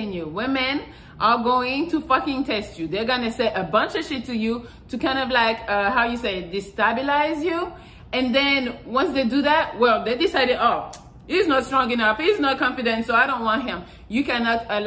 you. Women are going to fucking test you. They're gonna say a bunch of shit to you to kind of like, uh, how you say, destabilize you. And then once they do that, well, they decided, oh, he's not strong enough. He's not confident, so I don't want him. You cannot allow